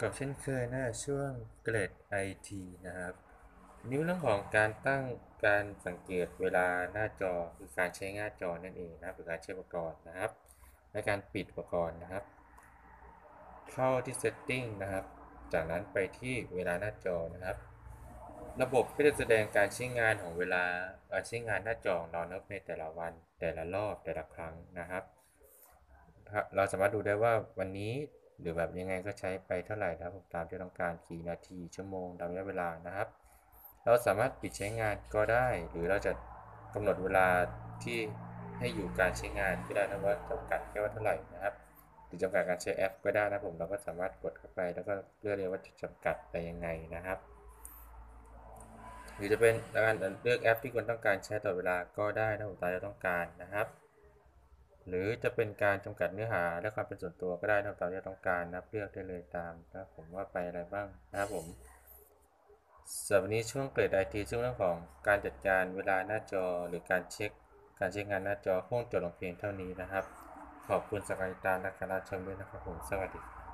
กับเช่นเคยนะช่วงเกรดไอทีนะครับนี่เป็นเรื่องของการตั้งการสังเกตเวลาหน้าจอคือการใช้หน้าจอนั่นเองนะครับหรือการใช้อุปกรณ์นะครับในการปิดอุปกรณ์นะครับ เข้าที่ setting นะครับ จากนั้นไปที่เวลาหน้าจอนะครับ ระบบก็จะแสดงการใช้งานของเวลาการใช้งานหน้าจอของเรานในแต่ละวัน แต่ละรอบแต่ละครั้งนะครับ เราสามารถดูได้ว่าวันนี้ หรือแบบยังไงก็ใช้ไปเท่าไหร่นะครับตามที่ต้องการกี่นาทีชั่วโมงตามระยะเวลานะครับ เราสามารถปิดใช้งานก็ได้ หรือเราจะกำหนดเวลาที่ให้อยู่การใช้งานก็ได้นะว่าจำกัดแค่ว่าเท่าไหร่นะครับหรือจำกัดการใช้แอป ก็ได้นะผมเราก็สามารถกดเข้าไปแล้วก็เลือกเลยว่าจะจำกัดไปยังไงนะครับ หรือจะเป็นการเลือกแอปที่คุณต้องการใช้ต่อเวลาก็ได้นะผมตามที่ต้องการนะครับ หรือจะเป็นการจำกัดเนื้อหาและความเป็นส่วนตัวก็ได้ตามตามที่ต้องการนะเลือกได้เลยตามนะผมว่าไปอะไรบ้างนะครับผมสำหรับวันนี้ช่วงเปิดไอทีช่วงเรื่องของการจัดการเวลาหน้าจอหรือการเช็ค การใช้งานหน้าจอคงจบลงเพียงเท่านี้นะครับ ขอบคุณสการติดตาและการรับชมด้วยนะครับผมสวัสดีครับ